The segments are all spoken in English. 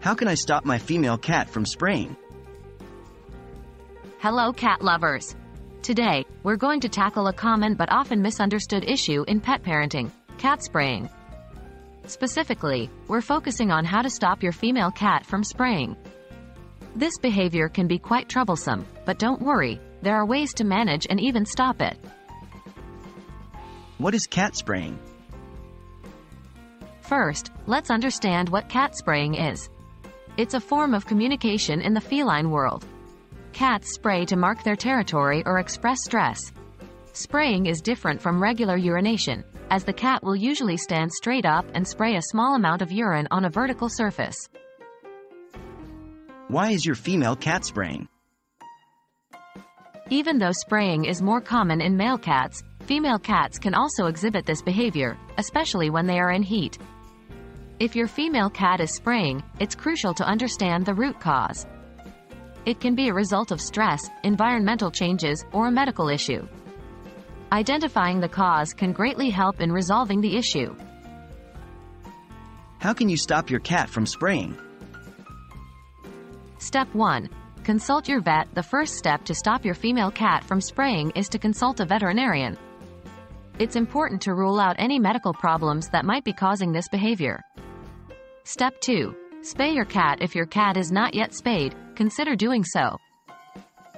How can I stop my female cat from spraying? Hello, cat lovers. Today, we're going to tackle a common but often misunderstood issue in pet parenting cat spraying. Specifically, we're focusing on how to stop your female cat from spraying. This behavior can be quite troublesome, but don't worry, there are ways to manage and even stop it. What is cat spraying? First, let's understand what cat spraying is. It's a form of communication in the feline world. Cats spray to mark their territory or express stress. Spraying is different from regular urination, as the cat will usually stand straight up and spray a small amount of urine on a vertical surface. Why is your female cat spraying? Even though spraying is more common in male cats, female cats can also exhibit this behavior, especially when they are in heat. If your female cat is spraying, it's crucial to understand the root cause. It can be a result of stress, environmental changes, or a medical issue. Identifying the cause can greatly help in resolving the issue. How can you stop your cat from spraying? Step 1. Consult your vet. The first step to stop your female cat from spraying is to consult a veterinarian. It's important to rule out any medical problems that might be causing this behavior. Step 2. Spay your cat if your cat is not yet spayed, consider doing so.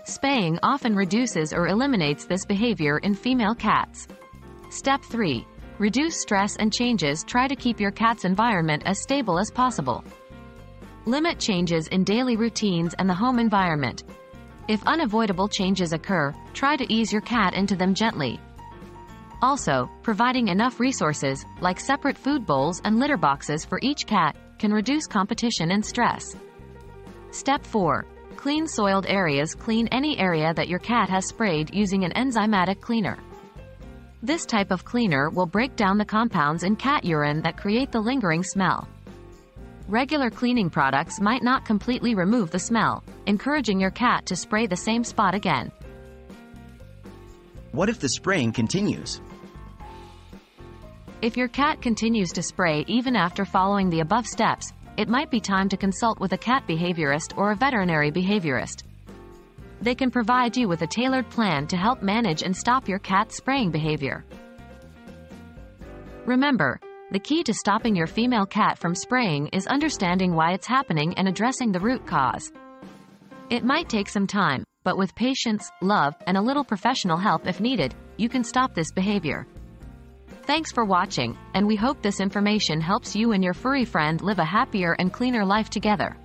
Spaying often reduces or eliminates this behavior in female cats. Step 3. Reduce stress and changes. Try to keep your cat's environment as stable as possible. Limit changes in daily routines and the home environment. If unavoidable changes occur, try to ease your cat into them gently. Also, providing enough resources, like separate food bowls and litter boxes for each cat, can reduce competition and stress. Step 4. Clean soiled areas. Clean any area that your cat has sprayed using an enzymatic cleaner. This type of cleaner will break down the compounds in cat urine that create the lingering smell. Regular cleaning products might not completely remove the smell, encouraging your cat to spray the same spot again. What if the spraying continues? If your cat continues to spray even after following the above steps, it might be time to consult with a cat behaviorist or a veterinary behaviorist. They can provide you with a tailored plan to help manage and stop your cat's spraying behavior. Remember, the key to stopping your female cat from spraying is understanding why it's happening and addressing the root cause. It might take some time, but with patience, love, and a little professional help if needed, you can stop this behavior. Thanks for watching, and we hope this information helps you and your furry friend live a happier and cleaner life together.